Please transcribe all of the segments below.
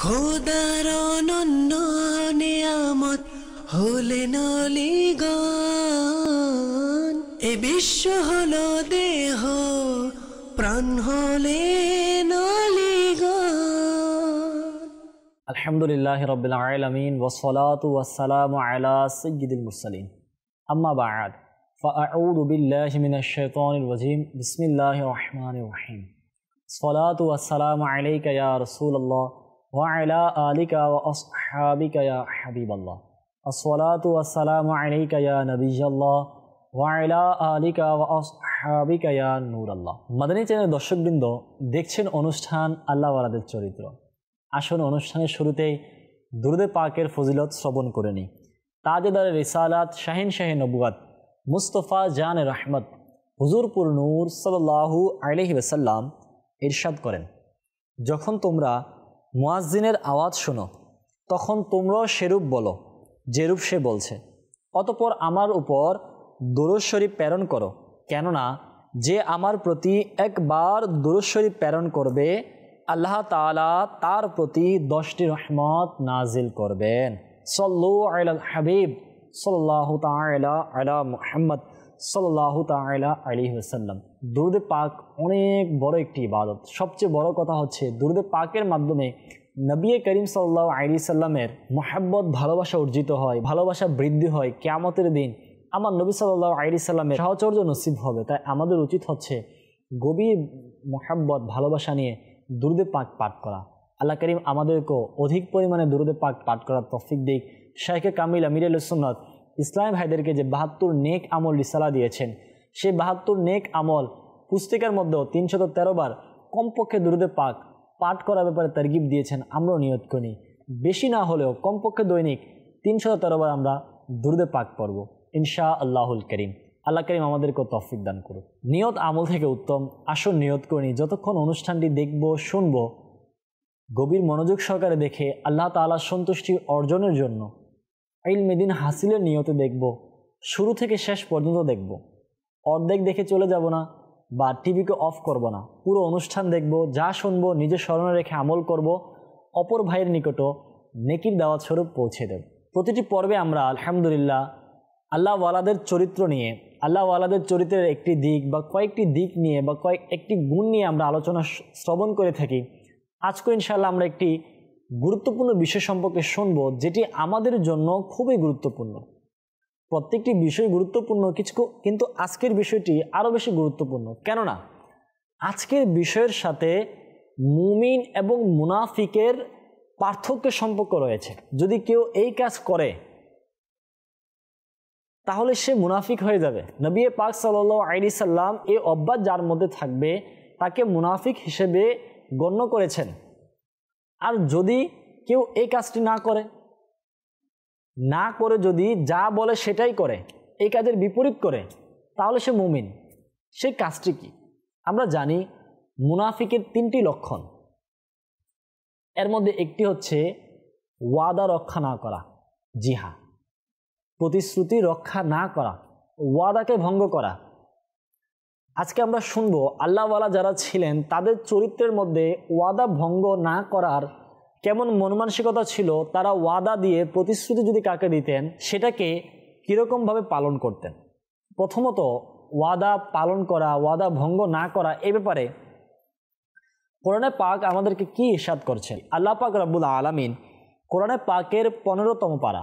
খোদার অনন্য নিয়ামত হলেন অলিগণ এ বিশ্ব হলো দেহ প্রাণ হলেন অলিগণ আলহামদুলিল্লাহ রবিল আলমিন ওসলাত ওয়াসালাম আলা সৈয়দুল মুরসালিন আম্মা বাদ فأعوذ بالله من الشيطان الرجيم بسم الله الرحمن الرحيم الصلاة والسلام عليك يا رسول الله ওয়াইলা আলিকা ও আসহাবিকা ইয়া হাবিবাল্লাহ আসসালাতু ওয়াসসালামু আলাইকা ইয়া নবিজাল্লাহ ওয়াইলা আলিকা ও আসহাবিকা ইয়া নূরাল্লাহ মাদানী চ্যানেল দর্শকবৃন্দ, দেখছেন অনুষ্ঠান আল্লাহ ওয়ালাদের চরিত্র। আসুন অনুষ্ঠানের শুরুতেই দুরুদে পাকের ফজিলত শ্রবণ করে নিই। তাজেদার রিসালাত শাহিন শাহিন নবুয়াত মুস্তফা জান রহমত হুজুরপুর নূর সাল্লাহু আলহি ওসাল্লাম ইরশাদ করেন। যখন তোমরা মুয়াজ্জিনের আওয়াজ শোনো, তখন তোমরাও সেরূপ বলো, যেরূপ সে বলছে। অতপর আমার উপর দরুদ শরীফ প্রেরণ করো, কেননা যে আমার প্রতি একবার দরুদ শরীফ প্রেরণ করবে, আল্লাহ তালা তার প্রতি দশটি রহমত নাজিল করবেন। সল্লু আল হাবিব সাল্লাহ তালা আলা মুহাম্মদ। সাল্লাহ তালা আলী ওসাল্লাম দুরুদে পাক অনেক বড় একটি ইবাদত। সবচেয়ে বড় কথা হচ্ছে, দুরুদে পাকের মাধ্যমে নবী করিম সাল্লাহ আলী সাল্লামের মোহাব্বত, ভালোবাসা অর্জিত হয়, ভালোবাসা বৃদ্ধি হয় কেয়ামতের দিন। আমার নবী সাল্লাহ আলী সাল্লামের সাহচর্য নসিব হবে। তাই আমাদের উচিত হচ্ছে গভীর মোহাব্বত, ভালোবাসা নিয়ে দুরুদে পাক পাঠ করা। আল্লাহ করিম আমাদেরকেও অধিক পরিমাণে দুরুদে পাক পাঠ করার তফিক দিক। শাইখে কামিল আমির সুন্নত ইসলাম ভাইদেরকে যে বাহাত্তর নেক আমল রিসালা দিয়েছেন সেই বাহাত্তর নেক আমল পুস্তিকার মধ্যেও তিনশত তেরো বার কমপক্ষে দুরুদে পাক পাঠ করার ব্যাপারে তারগিব দিয়েছেন আমরাও নিয়ত করি। বেশি না হলেও কমপক্ষে দৈনিক তিনশত তেরো বার আমরা দুরুদে পাক পড়ব। ইনশা আল্লাহুল করিম। আল্লাহ করিম আমাদেরকেও তফিক দান করুক। নিয়ত আমল থেকে উত্তম। আসল নিয়ত করি। যতক্ষণ অনুষ্ঠানটি দেখব, শুনব, গভীর মনোযোগ সহকারে দেখে আল্লাহ তালা সন্তুষ্টি অর্জনের জন্য আইল মেদিন হাসিলের নিয়তে দেখব, শুরু থেকে শেষ পর্যন্ত দেখব। অর্ধেক দেখে চলে যাব না, বা টিভিকে অফ করব না। পুরো অনুষ্ঠান দেখব, যা শুনব নিজের স্মরণে রেখে আমল করব, অপর ভাইয়ের নিকটও নেকির দাওয়াত স্বরূপ পৌঁছে দেব। প্রতিটি পর্বে আমরা, আলহামদুলিল্লাহ আল্লাহওয়ালাদের চরিত্র নিয়ে আল্লাহওয়ালাদের চরিত্রের একটি দিক বা কয়েকটি দিক নিয়ে বা কয়েক, একটি গুণ নিয়ে আমরা আলোচনা শ্রবণ করে থাকি। আজকে ইনশাল্লাহ আমরা একটি গুরুত্বপূর্ণ বিষয় সম্পর্কে শুনব, যেটি আমাদের জন্য খুবই গুরুত্বপূর্ণ। প্রত্যেকটি বিষয় গুরুত্বপূর্ণ, কিছু কিন্তু আজকের বিষয়টি আরও বেশি গুরুত্বপূর্ণ। কেননা, আজকের বিষয়ের সাথে মুমিন এবং মুনাফিকের পার্থক্য সম্পর্ক রয়েছে। যদি কেউ এই কাজ করে, তাহলে সে মুনাফিক হয়ে যাবে। নবী পাক সাল আইডি সাল্লাম এই অভ্যাস যার মধ্যে থাকবে, তাকে মুনাফিক হিসেবে গণ্য করেছেন। আর যদি কেউ এই কাজটি না করে না করে যদি যা বলে সেটাই করে, এই কাজের বিপরীত করে, তাহলে সে মুমিন। সেই কাজটি কি? আমরা জানি মুনাফিকের তিনটি লক্ষণ। এর মধ্যে একটি হচ্ছে ওয়াদা রক্ষা না করা জিহা প্রতিশ্রুতি রক্ষা না করা, ওয়াদাকে ভঙ্গ করা। আজকে আমরা শুনব, আল্লাহওয়ালা যারা ছিলেন, তাদের চরিত্রের মধ্যে ওয়াদা ভঙ্গ না করার কেমন মনমানসিকতা ছিল, তারা ওয়াদা দিয়ে প্রতিশ্রুতি যদি কাকে দিতেন, সেটাকে কীরকমভাবে পালন করতেন? প্রথমত, ওয়াদা পালন করা, ওয়াদা ভঙ্গ না করা এ ব্যাপারে কোরআনে পাক আমাদেরকে কি ইস্বাদ করছেন? আল্লাহ পাক রাব্বুল আলমিন কোরআনে পাকের পনেরোতম পারা,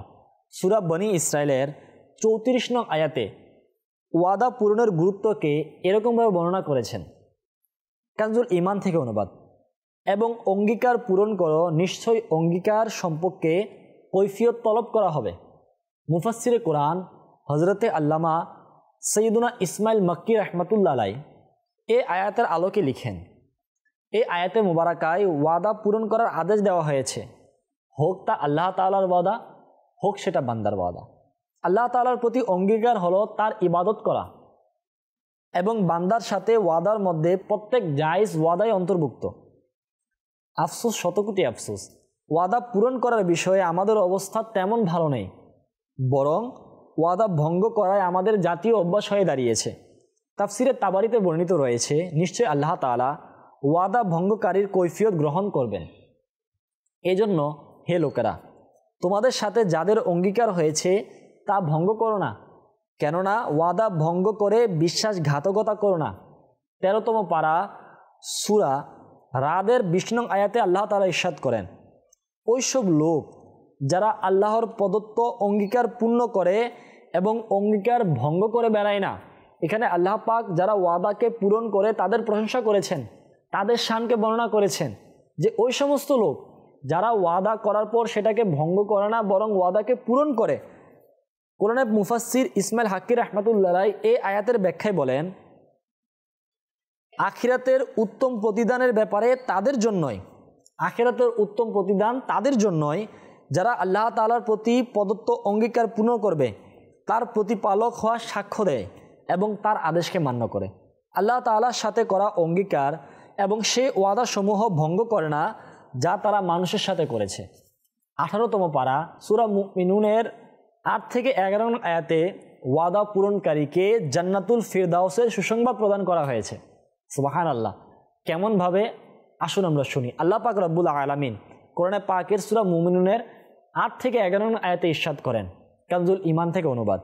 সুরা বনি ইসরায়েলের চৌত্রিশ নং আয়াতে ওয়াদা পূরণের গুরুত্বকে এরকমভাবে বর্ণনা করেছেন। কাজুল ইমান থেকে অনুবাদ। এবং অঙ্গীকার পূরণ করো নিশ্চয়ই অঙ্গীকার সম্পর্কে কৈফিয়ত তলব করা হবে। মুফাসিরে কোরআন হজরতে আল্লামা সৈয়দুনা ইসমাইল মক্কি রহমতুল্লা এ আয়াতের আলোকে লিখেন এই আয়াতে মুবারাকায় ওয়াদা পূরণ করার আদেশ দেওয়া হয়েছে। হোক তা আল্লাহ তালার ওয়াদা, হোক সেটা বান্দার ওয়াদা। আল্লাহ তালার প্রতি অঙ্গীকার হলো তার ইবাদত করা এবং বান্দার সাথে ওয়াদার মধ্যে প্রত্যেক জায়জ ওয়াদাই অন্তর্ভুক্ত। আফসোস, শতকোটি আফসোস। ওয়াদা পূরণ করার বিষয়ে আমাদের অবস্থা তেমন ভালো নেই, বরং ওয়াদা ভঙ্গ করায় আমাদের জাতীয় অভ্যাস হয়ে দাঁড়িয়েছে। তাফসিরের তাবারিতে বর্ণিত রয়েছে নিশ্চয় আল্লাহ তালা ওয়াদা ভঙ্গকারীর কৈফিয়ত গ্রহণ করবেন। এজন্য, হে লোকেরা, তোমাদের সাথে যাদের অঙ্গীকার হয়েছে তা ভঙ্গ করো না। কেননা ওয়াদা ভঙ্গ করে বিশ্বাসঘাতকতা করো না। তেরোতম পাড়া সুরা রাদের বিষ্ণু আয়াতে আল্লাহ তালা ইস্বাদ করেন, ওইসব লোক যারা আল্লাহর প্রদত্ত অঙ্গীকার পূর্ণ করে এবং অঙ্গীকার ভঙ্গ করে বেড়ায় না, এখানে আল্লাহ পাক যারা ওয়াদাকে পূরণ করে তাদের প্রশংসা করেছেন, তাদের শানকে বর্ণনা করেছেন যে ওই সমস্ত লোক যারা ওয়াদা করার পর সেটাকে ভঙ্গ করে না, বরং ওয়াদাকে পূরণ করে কোরআনে মুফাসির ইসমাইল হাকির রহমতুল্লাহ এই আয়াতের ব্যাখ্যায় বলেন, আখিরাতের উত্তম প্রতিদানের ব্যাপারে তাদের জন্যই, আখিরাতের উত্তম প্রতিদান তাদের জন্যই যারা আল্লাহ তালার প্রতি প্রদত্ত অঙ্গীকার পূর্ণ করবে, তার প্রতিপালক হওয়া সাক্ষ্য দেয় এবং তার আদেশকে মান্য করে। আল্লাহ তালার সাথে করা অঙ্গীকার এবং সে ওয়াদাসমূহ ভঙ্গ করে না যা তারা মানুষের সাথে করেছে। আঠারোতম পাড়া সুরা মিনুনের আট থেকে এগারো আয়াতে ওয়াদা পূরণকারীকে জান্নাতুল ফিরদাউসের সুসংবাদ প্রদান করা হয়েছে। সুবাহান আল্লাহ কেমনভাবে? আসুন আমরা শুনি। আল্লাহ পাক রব্বুল আলমিন কোরআনে পাকের সুরা মুমিনুনের আট থেকে এগারো আয়াতে ইস্বাদ করেন। কাজুল ইমান থেকে অনুবাদ।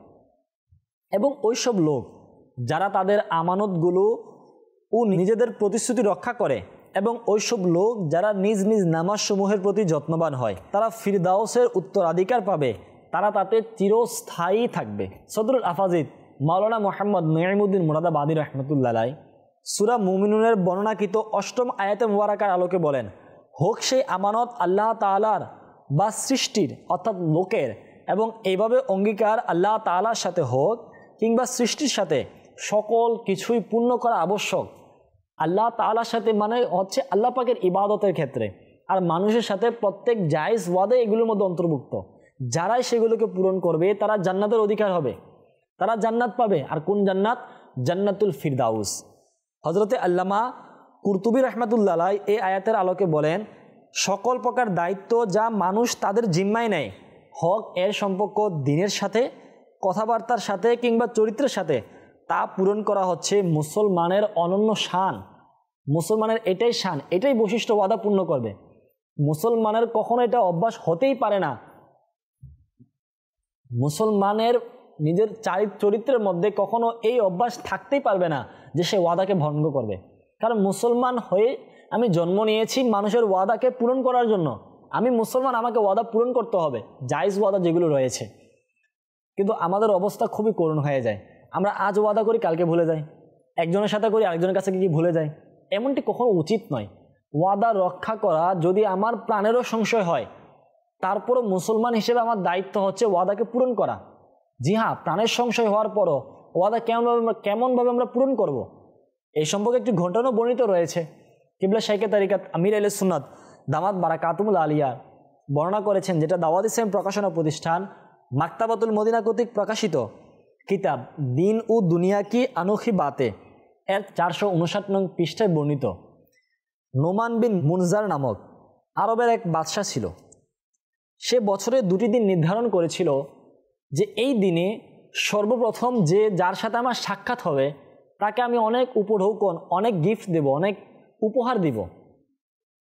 এবং ওইসব লোক যারা তাদের আমানতগুলো ও নিজেদের প্রতিশ্রুতি রক্ষা করে এবং ওইসব লোক যারা নিজ নিজ নামাজসমূহের প্রতি যত্নবান হয়, তারা ফিরদাউসের উত্তরাধিকার পাবে তারা তাতে চিরস্থায়ী থাকবে। সদরুল আফাজিদ, মাওলানা মোহাম্মদ নয়মুদ্দিন মুরাদাবাদী রহমতুল্লাহ সুরা মুমিনুনের বর্ণনাকৃত অষ্টম আয়াতে মুবারাকার আলোকে বলেন, হোক সেই আমানত আল্লাহ তালার বা সৃষ্টির, অর্থাৎ লোকের, এবং এইভাবে অঙ্গীকার আল্লাহ তালার সাথে হোক, কিংবা সৃষ্টির সাথে সকল কিছুই পূর্ণ করা আবশ্যক। আল্লাহ তালার সাথে মানে হচ্ছে আল্লাহ পাকের ইবাদতের ক্ষেত্রে। আর মানুষের সাথে প্রত্যেক জায়জ ওয়াদে এগুলোর মধ্যে অন্তর্ভুক্ত। যারাই সেগুলোকে পূরণ করবে, তারা জান্নাতের অধিকার হবে। তারা জান্নাত পাবে। আর কোন জান্নাত? জান্নাতুল ফিরদাউস। হজরতে আল্লামা কুরতুবি রহমতুল্লাহ এই আয়াতের আলোকে বলেন, সকল প্রকার দায়িত্ব যা মানুষ তাদের জিম্মায় নেয়, হক এর সম্পর্ক দিনের সাথে, কথাবার্তার সাথে কিংবা চরিত্রের সাথে, তা পূরণ করা হচ্ছে মুসলমানের অনন্য শান। মুসলমানের এটাই শান, এটাই বৈশিষ্ট্য ওয়াদা পূর্ণ করবে। মুসলমানের কখনো এটা অভ্যাস হতেই পারে না। মুসলমানের নিজের চারিত্র চরিত্রের মধ্যে কখনো এই অভ্যাস থাকতেই পারবে না যে সে ওয়াদাকে ভঙ্গ করবে। কারণ মুসলমান হয়ে আমি জন্ম নিয়েছি মানুষের ওয়াদাকে পূরণ করার জন্য। আমি মুসলমান, আমাকে ওয়াদা পূরণ করতে হবে, জায়জ ওয়াদা যেগুলো রয়েছে। কিন্তু আমাদের অবস্থা খুবই করুণ হয়ে যায়। আমরা আজ ওয়াদা করি, কালকে ভুলে যাই। একজনের সাথে করি, আরেকজনের কাছে গিয়ে ভুলে যাই। এমনটি কখনো উচিত নয়। ওয়াদা রক্ষা করা যদি আমার প্রাণেরও সংশয় হয় তারপরও মুসলমান হিসেবে আমার দায়িত্ব হচ্ছে ওয়াদাকে পূরণ করা। জি হ্যাঁ প্রাণের সংশয় হওয়ার পরও ওয়াদা কেমনভাবে আমরা কেমনভাবে আমরা পূরণ করব। এই সম্পর্কে একটি ঘটনাও বর্ণিত রয়েছে। কিবলা শাইকে তারিকাত আমির আল সুনাদ দামাত বারাকাতুমুল আলিয়া বর্ণনা করেছেন, যেটা দাওয়াত ইসলাম প্রকাশনা প্রতিষ্ঠান মাক্তাবাতুল মদিনা কর্তৃক প্রকাশিত। কিতাব, দিন ও দুনিয়া কি আনখি বাতে? এর চারশো উনষাট নং পৃষ্ঠায় বর্ণিত। নোমান বিন মুনজার নামক আরবের এক বাদশাহ ছিল। সে বছরে দুটি দিন নির্ধারণ করেছিল যে এই দিনে সর্বপ্রথম যে যার সাথে আমার সাক্ষাৎ হবে, তাকে আমি অনেক উপঢৌকন, অনেক গিফট দেব, অনেক উপহার দিব।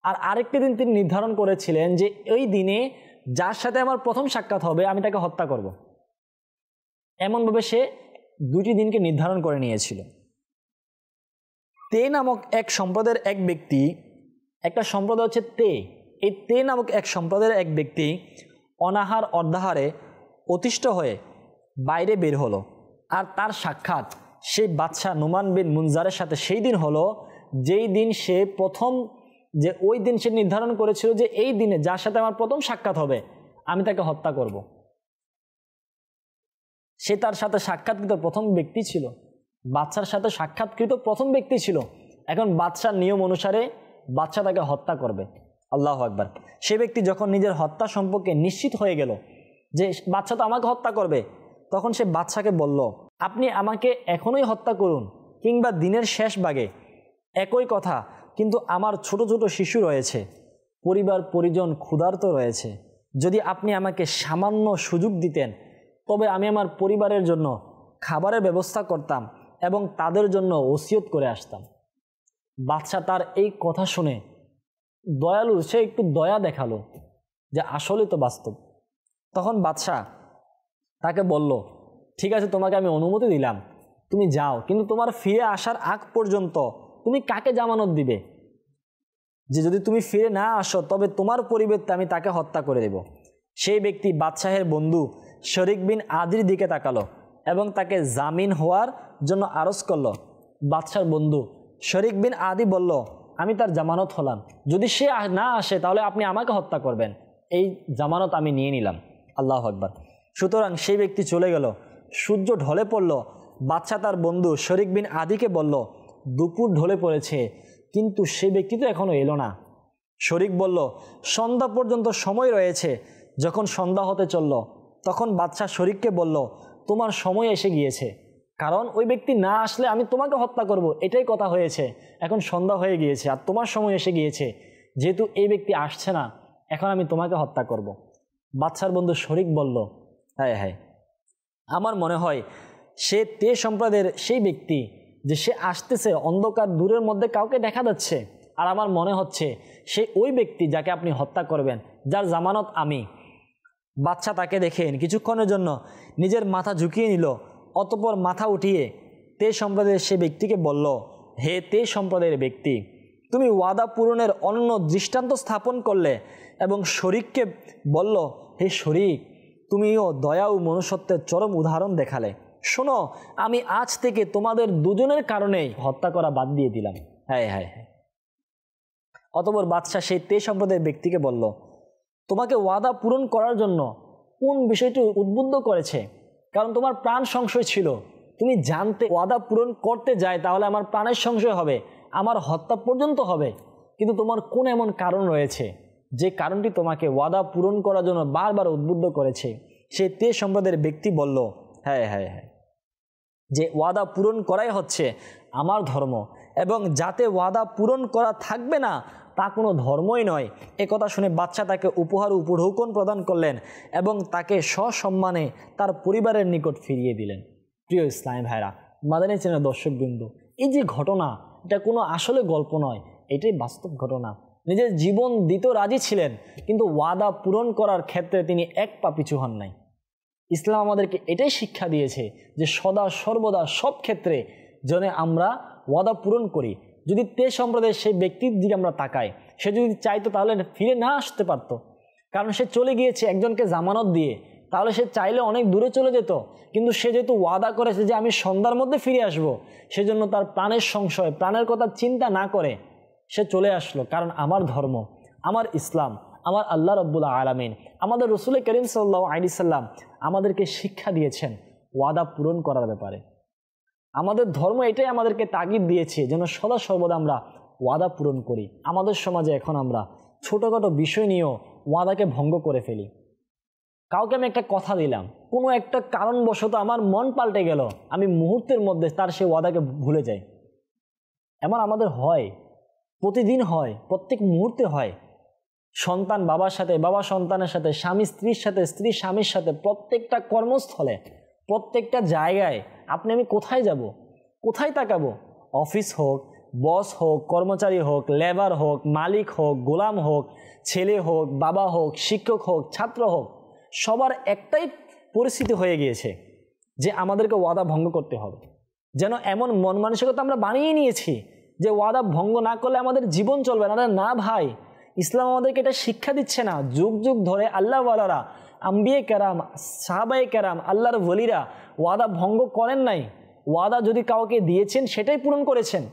আর আরেকটি দিন তিনি নির্ধারণ করেছিলেন যে এই দিনে যার সাথে আমার প্রথম সাক্ষাৎ হবে, আমি তাকে হত্যা করব। এমনভাবে সে দুটি দিনকে নির্ধারণ করে নিয়েছিল। তে নামক এক সম্প্রদায়ের এক ব্যক্তি, একটা সম্প্রদায় হচ্ছে তে। এই তে নামক এক সম্প্রদায়ের এক ব্যক্তি অনাহার অর্ধাহারে অতিষ্ঠ হয়ে বাইরে বের হলো। আর তার সাক্ষাৎ সেই বাদশাহ নুমান বিন মুনজারের সাথে সেই দিন হলো, যেই দিন সে প্রথম যে ওই দিন সে নির্ধারণ করেছিল যে এই দিনে যার সাথে আমার প্রথম সাক্ষাৎ হবে, আমি তাকে হত্যা করব। সে তার সাথে সাক্ষাৎকৃত প্রথম ব্যক্তি ছিল। বাচ্চার সাথে সাক্ষাৎকৃত প্রথম ব্যক্তি ছিল। এখন বাচ্চার নিয়ম অনুসারে বাচ্চা তাকে হত্যা করবে। আল্লাহ আকবার। সে ব্যক্তি যখন নিজের হত্যা সম্পর্কে নিশ্চিত হয়ে গেল যে বাচ্চা তো আমাকে হত্যা করবে, তখন সে বাচ্চাকে বলল, আপনি আমাকে এখনই হত্যা করুন কিংবা দিনের শেষ ভাগে একই কথা, কিন্তু আমার ছোট ছোট শিশু রয়েছে, পরিবার, পরিজন, ক্ষুধার্ত রয়েছে। যদি আপনি আমাকে সামান্য সুযোগ দিতেন, তবে আমি আমার পরিবারের জন্য খাবারের ব্যবস্থা করতাম এবং তাদের জন্য ওসিয়ত করে আসতাম। বাচ্চা তার এই কথা শুনে দয়ালু, সে একটু দয়া দেখাল যে আসলে তো বাস্তব। তখন বাদশাহ তাকে বলল, ঠিক আছে, তোমাকে আমি অনুমতি দিলাম। তুমি যাও, কিন্তু তোমার ফিরে আসার আগ পর্যন্ত তুমি কাকে জামানত দিবে? যে যদি তুমি ফিরে না আসো, তবে তোমার পরিবর্তে আমি তাকে হত্যা করে দেব। সেই ব্যক্তি বাদশাহের বন্ধু শরিক বিন আদির দিকে তাকালো এবং তাকে জামিন হওয়ার জন্য আরজ করল। বাদশার বন্ধু শরিক বিন আদি বলল আমি তার জামানত হলাম। যদি সে না আসে, তাহলে আপনি আমাকে হত্যা করবেন। এই জামানত আমি নিয়ে নিলাম। আল্লাহ আকবার। সুতরাং সেই ব্যক্তি চলে গেল। সূর্য ঢলে পড়ল। বাচ্চা তার বন্ধু শরিক বিন আদিকে বলল, দুপুর ঢলে পড়েছে, কিন্তু সে ব্যক্তি তো এখনও এলো না। শরিক বলল, সন্ধ্যা পর্যন্ত সময় রয়েছে। যখন সন্ধ্যা হতে চলল, তখন বাচ্চা শরিককে বলল, তোমার সময় এসে গিয়েছে। কারণ ওই ব্যক্তি না আসলে আমি তোমাকে হত্যা করব, এটাই কথা হয়েছে। এখন সন্ধ্যা হয়ে গিয়েছে আর তোমার সময় এসে গিয়েছে। যেহেতু এই ব্যক্তি আসছে না, এখন আমি তোমাকে হত্যা করব। বাচ্চার বন্ধু শরিক বলল হ্যাঁ হ্যাঁ আমার মনে হয় সে তে সম্প্রদায়ের সেই ব্যক্তি যে সে আসতেছে অন্ধকার দূরের মধ্যে কাউকে দেখা যাচ্ছে। আর আমার মনে হচ্ছে সে ওই ব্যক্তি যাকে আপনি হত্যা করবেন, যার জামানত আমি। বাচ্চা তাকে দেখেন কিছুক্ষণের জন্য নিজের মাথা ঝুঁকিয়ে নিল। অতপর মাথা উঠিয়ে তে সম্প্রদায়ের সে ব্যক্তিকে বলল, হে তে সম্প্রদায়ের ব্যক্তি, তুমি ওয়াদা পূরণের অন্য দৃষ্টান্ত স্থাপন করলে এবং শরিককে বলল, হে শরিক তুমিও দয়া ও মনুষ্যত্বের চরম উদাহরণ দেখালে। শোনো, আমি আজ থেকে তোমাদের দুজনের কারণেই হত্যা করা বাদ দিয়ে দিলাম। হ্যাঁ হ্যাঁ হ্যাঁ। অতপর বাদশাহ সেই তে সম্প্রদায়ের ব্যক্তিকে বলল, তোমাকে ওয়াদা পূরণ করার জন্য কোন বিষয়টি উদ্বুদ্ধ করেছে? কারণ তোমার প্রাণ সংশয় ছিল। তুমি জানতে ওয়াদা পূরণ করতে যায়, তাহলে আমার প্রাণের সংশয় হবে, আমার হত্যা পর্যন্ত হবে। কিন্তু তোমার কোন এমন কারণ রয়েছে, যে কারণটি তোমাকে ওয়াদা পূরণ করার জন্য বারবার উদ্বুদ্ধ করেছে? সেই তে সম্প্রদায়ের ব্যক্তি বলল হ্যাঁ হ্যাঁ হ্যাঁ। যে ওয়াদা পূরণ করাই হচ্ছে আমার ধর্ম, এবং যাতে ওয়াদা পূরণ করা থাকবে না তা কোনো ধর্মই নয়। এ কথা শুনে বাচ্চা তাকে উপহার উপঢৌকন প্রদান করলেন এবং তাকে সসম্মানে তার পরিবারের নিকট ফিরিয়ে দিলেন। প্রিয় ইসলাম ভাইরা, মাদানী চেনা দর্শকবৃন্দ, এই যে ঘটনা, এটা কোনো আসলে গল্প নয়, এটাই বাস্তব ঘটনা। নিজের জীবন দিতেও রাজি ছিলেন, কিন্তু ওয়াদা পূরণ করার ক্ষেত্রে তিনি এক পা পিছু হন নাই। ইসলাম আমাদেরকে এটাই শিক্ষা দিয়েছে যে সদা সর্বদা সব ক্ষেত্রে যেন আমরা ওয়াদা পূরণ করি যদি তে সম্প্রদায়ের সেই ব্যক্তির দিকে আমরা তাকাই, সে যদি চাইতো তাহলে ফিরে না আসতে পারতো। কারণ সে চলে গিয়েছে একজনকে জামানত দিয়ে। তাহলে সে চাইলে অনেক দূরে চলে যেত। কিন্তু সে যেহেতু ওয়াদা করেছে যে আমি সন্ধ্যার মধ্যে ফিরে আসব, সেজন্য তার প্রাণের সংশয়, প্রাণের কথা চিন্তা না করে সে চলে আসলো। কারণ আমার ধর্ম, আমার ইসলাম, আমার আল্লাহ রব্বুল্লা আলমিন, আমাদের রসুল করিম সাল্লাহ আলি সাল্লাম আমাদেরকে শিক্ষা দিয়েছেন ওয়াদা পূরণ করার ব্যাপারে। আমাদের ধর্ম এটাই আমাদেরকে তাগিদ দিয়েছে যেন সদা সর্বদা আমরা ওয়াদা পূরণ করি। আমাদের সমাজে এখন আমরা ছোটোখাটো বিষয় নিয়েও ওয়াদাকে ভঙ্গ করে ফেলি। কাউকে আমি একটা কথা দিলাম, কোনো একটা কারণবশত আমার মন পাল্টে গেল, আমি মুহূর্তের মধ্যে তার সেই ওয়াদাকে ভুলে যাই। এমন আমাদের হয়, প্রতিদিন হয়, প্রত্যেক মুহূর্তে হয়। সন্তান বাবার সাথে, বাবা সন্তানের সাথে, স্বামী স্ত্রীর সাথে, স্ত্রী স্বামীর সাথে প্রত্যেকটা কর্মস্থলে, প্রত্যেকটা জায়গায় আপনি আমি কোথায় যাব? কোথায় তাকাবো? অফিস হোক, বস হোক, কর্মচারী হোক, লেবার হোক, মালিক হোক, গোলাম হোক, ছেলে হোক, বাবা হোক, শিক্ষক হোক, ছাত্র হোক, সবার একটাই পরিস্থিতি হয়ে গিয়েছে যে আমাদেরকে ওয়াদা ভঙ্গ করতে হবে। যেন এমন মন মানসিকতা আমরা বানিয়ে নিয়েছি যে ওয়াদা ভঙ্গ না করলে আমাদের জীবন চলবে না। না ভাই, ইসলাম আমাদেরকে এটা শিক্ষা দিচ্ছে না। যুগ যুগ ধরে আল্লাহওয়ালারা আম্বিয়ে কেরাম সাহাবাই কেরাম, আল্লাহর বলিরা ওয়াদা ভঙ্গ করেন নাই। ওয়াদা যদি কাউকে দিয়েছেন, সেটাই পূরণ করেছেন।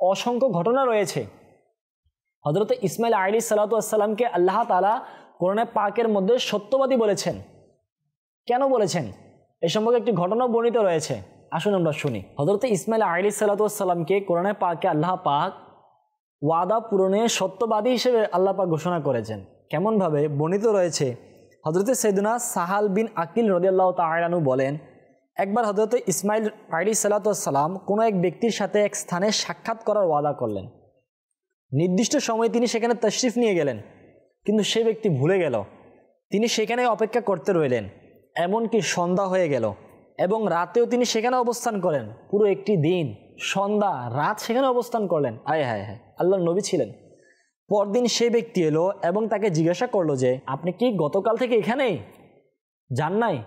অসংখ্য ঘটনা রয়েছে। হজরত ইসমাইল আলী সালাতামকে আল্লাহ তালা কোরআনে পাকের মধ্যে সত্যবাদী বলেছেন। কেন বলেছেন? এ সম্পর্কে একটি ঘটনা বর্ণিত রয়েছে। আসুন আমরা শুনি। হজরত ইসমাইল আলী সালাতামকে কোরআনে পাকে আল্লাহ পাক ওয়াদা পূরণে সত্যবাদী হিসেবে আল্লাহ পাক ঘোষণা করেছেন। কেমনভাবে? বর্ণিত রয়েছে হজরত সৈদুনা সাহাল বিন আকিল রদিয়াল্লাহ তালানু বলেন, একবার হজরত ইসমাইল আলী সাল্লাতাম কোনো এক ব্যক্তির সাথে এক স্থানে সাক্ষাৎ করার ওয়াদা করলেন। নির্দিষ্ট সময়ে তিনি সেখানে তশরিফ নিয়ে গেলেন, কিন্তু সে ব্যক্তি ভুলে গেল। তিনি সেখানে অপেক্ষা করতে রইলেন, এমনকি সন্ধ্যা হয়ে গেল এবং রাতেও তিনি সেখানে অবস্থান করেন। পুরো একটি দিন, সন্ধ্যা, রাত সেখানে অবস্থান করলেন। আয় হায় হায় আল্লাহ নবী ছিলেন। পরদিন সে ব্যক্তি এলো এবং তাকে জিজ্ঞাসা করল যে, আপনি কি গতকাল থেকে এখানেই যান নাই?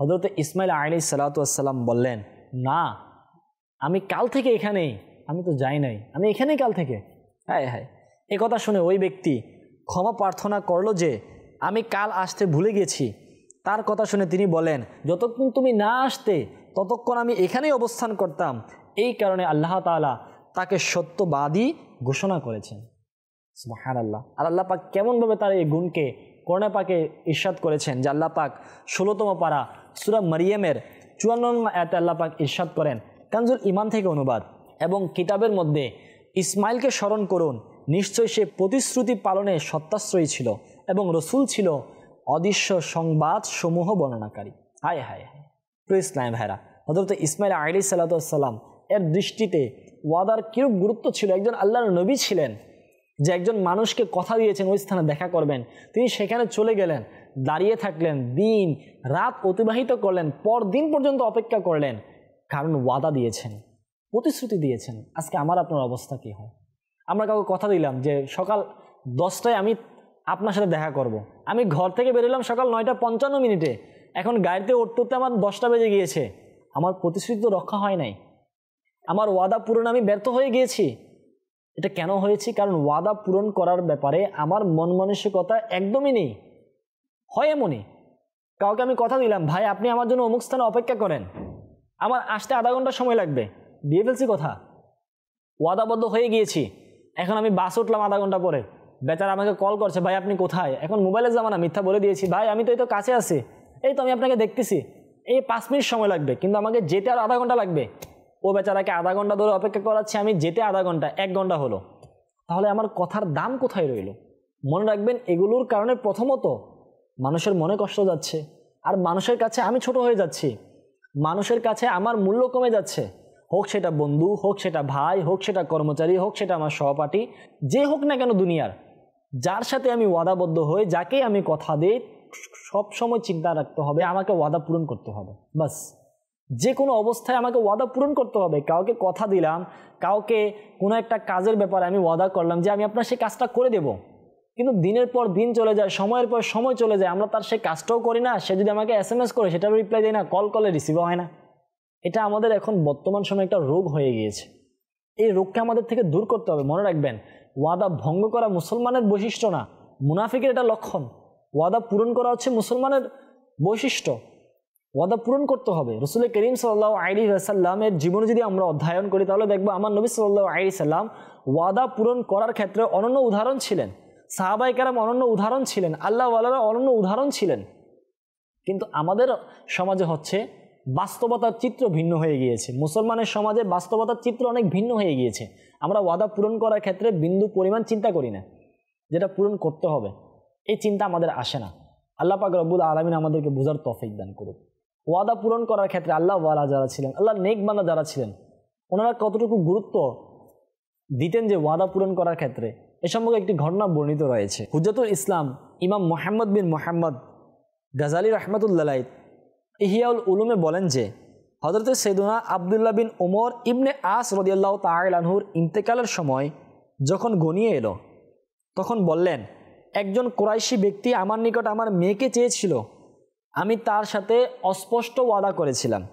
হজরত ইসমাইল আলী সালাতাম বললেন, না, আমি কাল থেকে এখানেই আমি তো যাই নাই। আমি এখানেই কাল থেকে। হ্যাঁ হ্যাঁ এ কথা শুনে ওই ব্যক্তি ক্ষমা প্রার্থনা করল যে, আমি কাল আসতে ভুলে গেছি। তার কথা শুনে তিনি বলেন, যতক্ষণ তুমি না আসতে, ততক্ষণ আমি এখানেই অবস্থান করতাম। এই কারণে আল্লাহ তালা তাকে সত্যবাদী ঘোষণা করেছেন। হ্যাঁ আল্লাহ আর আল্লাহ পাক কেমনভাবে তার এই গুণকে করোনা পাকে ইরশাদ করেছেন যে আল্লাহ পাক ষোলোতম পাড়া সুরা মারিয়ামের চুয়ান্ন এতে আল্লাহ পাক ইরশাদ করেন। কানজুল ইমান থেকে অনুবাদ এবং কিতাবের মধ্যে ইসমাইলকে স্মরণ করুন, নিশ্চয় সে প্রতিশ্রুতি পালনে সত্যাশ্রয়ী ছিল এবং রসুল ছিল অদৃশ্য সংবাদ সমূহ বর্ণনাকারী। হায় হায় হায়। প্রিয় ইসলাম ভাইরা হজরত ইসমাইল আলী সাল্লাতাম এর দৃষ্টিতে ওয়াদার কিরূপ গুরুত্ব ছিল? একজন আল্লাহর নবী ছিলেন। যে একজন মানুষকে কথা দিয়েছেন, ওই স্থানে দেখা করবেন। তিনি সেখানে চলে গেলেন, দাঁড়িয়ে থাকলেন, দিন, রাত অতিবাহিত করলেন পর দিন পর্যন্ত অপেক্ষা করলেন। কারণ ওয়াদা দিয়েছেন, প্রতিশ্রুতি দিয়েছেন, আজকে আমার আপনার অবস্থা কী হয়? আমরা কাউকে কথা দিলাম যে সকাল দশটায় আমি আপনার সাথে দেখা করব। আমি ঘর থেকে বেরোলাম সকাল নয়টা পঞ্চান্ন মিনিটে। এখন গাড়িতে উঠতে উঠতে আমার দশটা বেজে গিয়েছে। আমার প্রতিশ্রুতি তো রক্ষা হয় নাই। আমার ওয়াদা পূরণ আমি ব্যর্থ হয়ে গিয়েছি। এটা কেন হয়েছে? কারণ ওয়াদা পূরণ করার ব্যাপারে আমার মন মানসিকতা একদমই নেই। হয় এমনই। কাউকে আমি কথা দিলাম, ভাই, আপনি আমার জন্য অমুক স্থানে অপেক্ষা করেন। আমার আসতে আধা ঘণ্টা সময় লাগবে। দিয়ে ফেলছি কথা। ওয়াদাবদ্ধ হয়ে গিয়েছি। এখন আমি বাস উঠলাম আধা ঘণ্টা পরে। বেচারা আমাকে কল করছে, ভাই, আপনি কোথায়? এখন মোবাইলের জামানা, মিথ্যা বলে দিয়েছি। ভাই, আমি তো এই তো কাছে আছি। এই তো আমি আপনাকে দেখতেছি। এই পাঁচ মিনিট সময় লাগবে, কিন্তু আমাকে যেতে আর আধা ঘণ্টা লাগবে। ও বেচারাকে আধা ঘণ্টা ধরে অপেক্ষা করাচ্ছি, আমি যেতে আধা ঘণ্টা, এক ঘণ্টা হলো। তাহলে আমার কথার দাম কোথায় রইল? মনে রাখবেন, এগুলোর কারণে প্রথমত মানুষের মনে কষ্ট যাচ্ছে, আর মানুষের কাছে আমি ছোট হয়ে যাচ্ছি। মানুষের কাছে আমার মূল্য কমে যাচ্ছে। হোক সেটা বন্ধু, হোক সেটা ভাই, হোক সেটা কর্মচারী, হোক সেটা আমার সহপাঠী, যে হোক না কেন দুনিয়ার। যার সাথে আমি ওয়াদাবদ্ধ হই যাকে আমি কথা দিই, সবসময় চিন্তা রাখতে হবে, আমাকে ওয়াদা পূরণ করতে হবে। বাস। যে কোনো অবস্থায় আমাকে ওয়াদা পূরণ করতে হবে। কাউকে কথা দিলাম, কাউকে কোনো একটা কাজের ব্যাপারে আমি ওয়াদা করলাম যে আমি আপনার সেই কাজটা করে দেব। কিন্তু দিনের পর দিন চলে যায়, সময়ের পর সময় চলে যায়, আমরা তার সেই কাজটাও করি না, সে যদি আমাকে এস এম এস করে সেটাও রিপ্লাই দেয় না কল কলে রিসিভও হয় না। এটা আমাদের এখন বর্তমান সময়ে একটা রোগ হয়ে গিয়েছে। এই রোগকে আমাদের থেকে দূর করতে হবে, মনে রাখবেন। ওয়াদা ভঙ্গ করা মুসলমানের বৈশিষ্ট্য না, মুনাফিকের এটা লক্ষণ। ওয়াদা পূরণ করা হচ্ছে মুসলমানের বৈশিষ্ট্য। ওয়াদা পূরণ করতে হবে। রসুল করিম সাল্লাহ আইরি সাল্লামের জীবনে যদি আমরা অধ্যয়ন করি, তাহলে দেখব আমার নবী সাল্লাহ আইরি সাল্লাম ওয়াদা পূরণ করার ক্ষেত্রে অনন্য উদাহরণ ছিলেন। সাহাবাই কারাম অনন্য উদাহরণ ছিলেন। আল্লাহ ওয়ালারা অনন্য উদাহরণ ছিলেন। কিন্তু আমাদের সমাজে হচ্ছে বাস্তবতার চিত্র ভিন্ন হয়ে গিয়েছে। মুসলমানের সমাজে বাস্তবতার চিত্র অনেক ভিন্ন হয়ে গিয়েছে। আমরা ওয়াদা পূরণ করার ক্ষেত্রে বিন্দু পরিমাণ চিন্তা করি না। যেটা পূরণ করতে হবে। এই চিন্তা আমাদের আসে না। আল্লাহ পাক রব্বুল আলমিন আমাদেরকে বোঝার তফিক দান করুক। ওয়াদা পূরণ করার ক্ষেত্রে আল্লাহ ওয়ালা যারা ছিলেন, আল্লাহ নেক বান্দা যারা ছিলেন, ওনারা কতটুকু গুরুত্ব দিতেন যে ওয়াদা পূরণ করার ক্ষেত্রে? এ সম্পর্কে একটি ঘটনা বর্ণিত রয়েছে। হুজরতুল ইসলাম ইমাম মোহাম্মদ বিন মোহাম্মদ গাজালি রহমতুল্লাহ ইহিয়াউল উলুমে বলেন যে হজরত সৈদুনা আবদুল্লাহ বিন ওমর ইবনে আস রদিয়াল্লাহ তাহর ইন্তেকালের সময় যখন গনিয়ে এলো, তখন বললেন, একজন কোরাইশি ব্যক্তি আমার নিকট আমার মেয়েকে চেয়েছিল আমি তার সাথে অস্পষ্ট ওয়াদা করেছিলাম।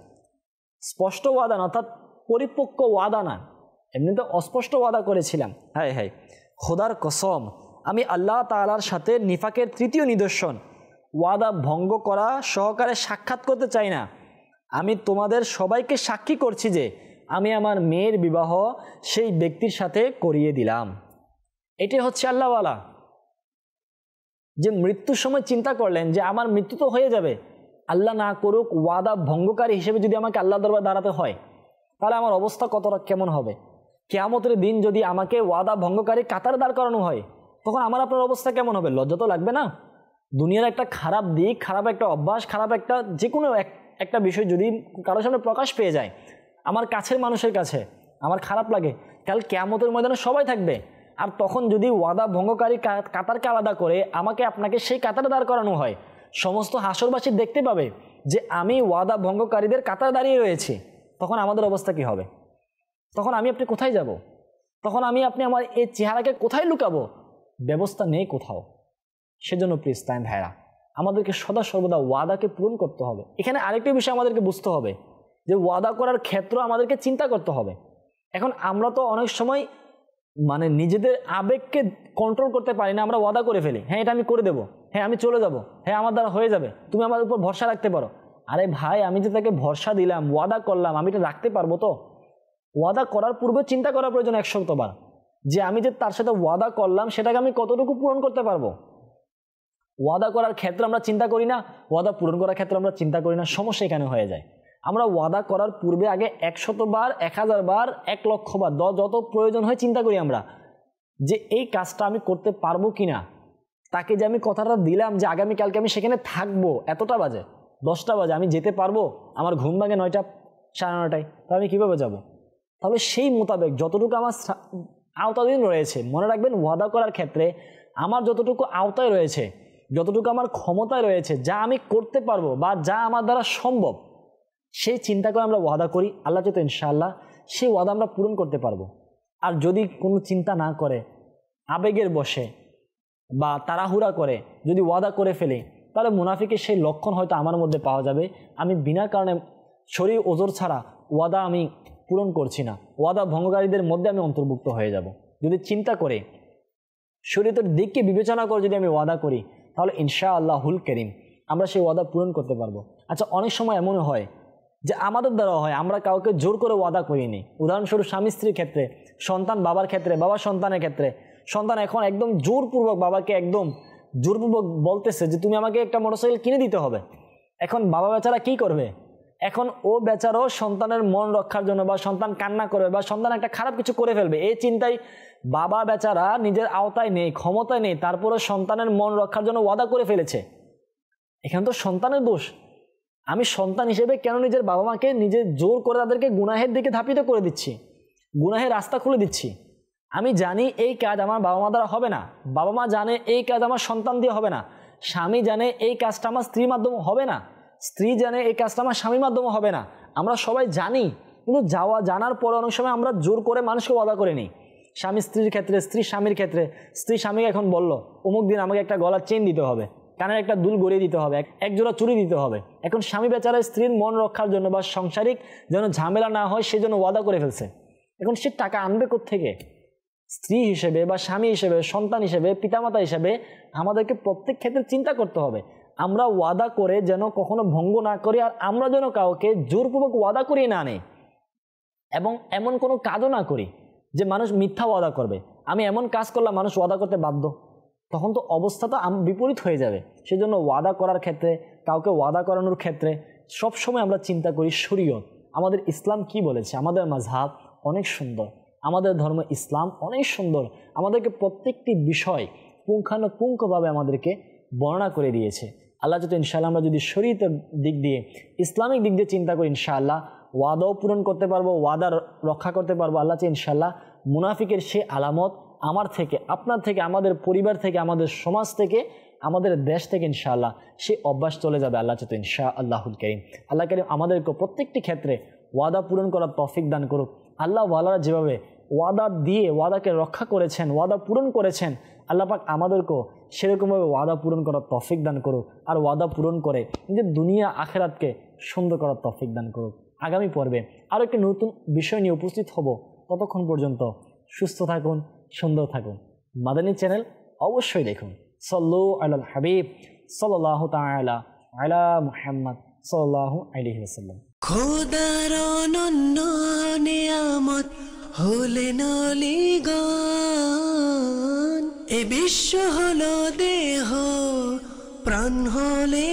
স্পষ্ট ওয়াদা না, অর্থাৎ পরিপক্ক ওয়াদা না। এমনিতে অস্পষ্ট ওয়াদা করেছিলাম। হ্যাঁ হ্যাঁ খোদার কসম, আমি আল্লাহ তালার সাথে নিফাকের তৃতীয় নিদর্শন। ওয়াদা ভঙ্গ করা সহকারে সাক্ষাৎ করতে চাই না। আমি তোমাদের সবাইকে সাক্ষী করছি যে, আমি আমার মেয়ের বিবাহ সেই ব্যক্তির সাথে করিয়ে দিলাম। এটি হচ্ছে আল্লাহওয়ালা। যে মৃত্যুর সময় চিন্তা করলেন যে আমার মৃত্যু তো হয়ে যাবে, আল্লাহ না করুক, ওয়াদা ভঙ্গকারী হিসেবে যদি আমাকে আল্লাহ দরবার দাঁড়াতে হয়, তাহলে আমার অবস্থা কতটা কেমন হবে? কেয়ামতের দিন যদি আমাকে ওয়াদা ভঙ্গকারী কাতারে দাঁড় করানো হয়, তখন আমার আপনার অবস্থা কেমন হবে? লজ্জা তো লাগবে না? দুনিয়ার একটা খারাপ দিক, খারাপ একটা অভ্যাস, খারাপ একটা যে কোনো একটা বিষয় যদি কারোর সামনে প্রকাশ পেয়ে যায়, আমার কাছের মানুষের কাছে, আমার খারাপ লাগে কাল কেয়ামতের ময়দানে সবাই থাকবে। আর তখন যদি ওয়াদা ভঙ্গকারী কাতারকে আলাদা করে আমাকে আপনাকে সেই কাতারে দাঁড় করানো হয়, সমস্ত হাসরবাসী দেখতে পাবে যে আমি ওয়াদা ভঙ্গকারীদের কাতার দাঁড়িয়ে রয়েছি। তখন আমাদের অবস্থা কি হবে? তখন আমি আপনি কোথায় যাব? তখন আমি, আপনি আমার এই চেহারাকে কোথায় লুকাবো? ব্যবস্থা নেই কোথাও। সেজন্য প্লিজ টাইম ভাইরা। আমাদেরকে সদা সর্বদা ওয়াদাকে পূরণ করতে হবে। এখানে আরেকটি বিষয় আমাদেরকে বুঝতে হবে, যে ওয়াদা করার ক্ষেত্র আমাদেরকে চিন্তা করতে হবে। এখন আমরা তো অনেক সময় মানে নিজেদের আবেগকে কন্ট্রোল করতে পারি না, আমরা ওয়াদা করে ফেলি। হ্যাঁ এটা আমি করে দেবো। হ্যাঁ আমি চলে যাব। হ্যাঁ আমার দ্বারা হয়ে যাবে। তুমি আমার উপর ভরসা রাখতে পারো। আরে ভাই, আমি যে তাকে ভরসা দিলাম, ওয়াদা করলাম, আমি এটা রাখতে পারব তো? ওয়াদা করার পূর্বে চিন্তা করার প্রয়োজন একশতবার যে আমি যে তার সাথে ওয়াদা করলাম, সেটাকে আমি কতটুকু পূরণ করতে পারব? ওয়াদা করার ক্ষেত্রে আমরা চিন্তা করি না, ওয়াদা পূরণ করার ক্ষেত্রে আমরা চিন্তা করি না, সমস্যা এখানে হয়ে যায়। আমরা ওয়াদা করার পূর্বে আগে একশত বার, এক হাজার বার, এক লক্ষ বার, দ যত প্রয়োজন হয় চিন্তা করি আমরা যে এই কাজটা আমি করতে পারব কি না তাকে যে আমি কথাটা দিলাম যে আগামীকালকে আমি সেখানে থাকব, এতটা বাজে, দশটা বাজে, আমি যেতে পারব? আমার ঘুম ভাঙে নয়টা, সাড়ে নটায় তো আমি কীভাবে যাব? তাহলে সেই মোতাবেক যতটুকু আমার আওতাধীন রয়েছে, মনে রাখবেন ওয়াদা করার ক্ষেত্রে আমার যতটুকু আওতায় রয়েছে, যতটুকু আমার ক্ষমতায় রয়েছে, যা আমি করতে পারব বা যা আমার দ্বারা সম্ভব সেই চিন্তা করে আমরা ওয়াদা করি, আল্লাহ চেতো ইনশাআল্লাহ সেই ওয়াদা আমরা পূরণ করতে পারব। আর যদি কোনো চিন্তা না করে, আবেগের বসে বা তাড়াহুড়া করে যদি ওয়াদা করে ফেলি, তাহলে মুনাফিকের সেই লক্ষণ হয়তো আমার মধ্যে পাওয়া যাবে। আমি বিনা কারণে শরীর ওজোর ছাড়া ওয়াদা আমি পূরণ করছি না। ওয়াদা ভঙ্গকারীদের মধ্যে আমি অন্তর্ভুক্ত হয়ে যাব। যদি চিন্তা করে শরীরের দিককে বিবেচনা করে যদি আমি ওয়াদা করি, তাহলে ইনশা আল্লাহ হুল করিম, আমরা সেই ওয়াদা পূরণ করতে পারব। আচ্ছা অনেক সময় এমনও হয় যে আমাদের দ্বারা হয়, আমরা কাউকে জোর করে ওয়াদা করিনি। উদাহরণস্বরূপ স্বামী স্ত্রীর ক্ষেত্রে, সন্তান বাবার ক্ষেত্রে, বাবা সন্তানের ক্ষেত্রে। সন্তান এখন একদম জোরপূর্বক বাবাকে একদম জোরপূর্বক বলতেছে যে, তুমি আমাকে একটা মোটরসাইকেল কিনে দিতে হবে। এখন বাবা বেচারা কি করবে? এখন ও বেচারও সন্তানের মন রক্ষার জন্য বা সন্তান কান্না করবে বা সন্তান একটা খারাপ কিছু করে ফেলবে। এই চিন্তায় বাবা বেচারা নিজের আওতায় নেই, ক্ষমতায় নেই তারপরে সন্তানের মন রক্ষার জন্য ওয়াদা করে ফেলেছে। এখানে তো সন্তানের দোষ। আমি সন্তান হিসেবে কেন নিজের বাবা মাকে নিজে জোর করে তাদেরকে গুনাহের দিকে ধাপিত করে দিচ্ছি? গুনাহের রাস্তা খুলে দিচ্ছি। আমি জানি এই কাজ আমার বাবা মা দ্বারা হবে না। বাবা মা জানে এই কাজ আমার সন্তান দিয়ে হবে না। স্বামী জানে এই কাজটা আমার স্ত্রীর মাধ্যমে হবে না। স্ত্রী জানে এই কাজটা আমার স্বামীর মাধ্যমে হবে না। আমরা সবাই জানি, কিন্তু যাওয়া, জানার পরে অনেক সময় আমরা জোর করে মানুষকে ওয়াদা করে নিই স্বামী স্ত্রীর ক্ষেত্রে, স্ত্রী স্বামীর ক্ষেত্রে। স্ত্রী স্বামীকে এখন বলল, অমুক দিন আমাকে একটা গলার চেন দিতে হবে। কানের একটা দুল গড়িয়ে দিতে হবে, এক- জোড়া চুরি দিতে হবে। এখন স্বামী বেচারা স্ত্রীর মন রক্ষার জন্য বা সাংসারিক যেন ঝামেলা না হয় সেজন্য ওয়াদা করে ফেলছে। এখন সে টাকা আনবে থেকে স্ত্রী হিসেবে বা স্বামী হিসেবে, সন্তান হিসেবে, পিতামাতা হিসেবে আমাদেরকে প্রত্যেক ক্ষেত্রে চিন্তা করতে হবে। আমরা ওয়াদা করে যেন কখনো ভঙ্গ না করি আর আমরা যেন কাউকে জোরপূর্বক ওয়াদা করিয়ে না আনি। এবং এমন কোনো কাজও না করি যে মানুষ মিথ্যা ওয়াদা করবে। আমি এমন কাজ করলাম, মানুষ ওয়াদা করতে বাধ্য। তখন তো অবস্থা তো বিপরীত হয়ে যাবে। সেজন্য ওয়াদা করার ক্ষেত্রে, কাউকে ওয়াদা করানোর ক্ষেত্রে সবসময় আমরা চিন্তা করি শরীয়ত। আমাদের ইসলাম কি বলেছে? আমাদের মাঝহাব অনেক সুন্দর। আমাদের ধর্ম ইসলাম অনেক সুন্দর। আমাদেরকে প্রত্যেকটি বিষয় পুঙ্খানুপুঙ্খভাবে আমাদেরকে বর্ণনা করে দিয়েছে। আল্লাহ যদি ইনশাআল্লাহ আমরা যদি শরীয়তের দিক দিয়ে, ইসলামিক দিক দিয়ে চিন্তা করি ইনশাআল্লাহ, ওয়াদাও পূরণ করতে পারব, ওয়াদা রক্ষা করতে পারব, আল্লাহ ইনশাআল্লাহ মুনাফিকের সে আলামত আমার থেকে, আপনার থেকে, আমাদের পরিবার থেকে, আমাদের সমাজ থেকে, আমাদের দেশ থেকে ইনশাআল্লাহ সে অভ্যাস চলে যাবে আল্লাহ চেত ইনশা আল্লাহুল করিম। আল্লাহ করিম আমাদেরকে প্রত্যেকটি ক্ষেত্রে ওয়াদা পূরণ করার তফিক দান করুক। আল্লাহ ওয়ালারা যেভাবে ওয়াদা দিয়ে ওয়াদাকে রক্ষা করেছেন, ওয়াদা পূরণ করেছেন, আল্লাহ পাক আমাদেরকেও সেরকমভাবে ওয়াদা পূরণ করার তফিক দান করুক আর ওয়াদা পূরণ করে নিজের দুনিয়া, আখেরাতকে সুন্দর করার তফিক দান করুক। আগামী পর্বে আরও একটি নতুন বিষয় নিয়ে উপস্থিত হব। ততক্ষণ পর্যন্ত সুস্থ থাকুন সুন্দর থাকুন। মাদানী চ্যানেল অবশ্যই দেখুন। সল্লু আল হাবিব সাল্লাহ তালা আলা মুহাম্মদ সাল্লাহ আলহি ওসাল্লাম খোদার অনন্য নিয়ামত হলেন অলিগণ এ বিশ্ব হলো দেহ, প্রাণ হলে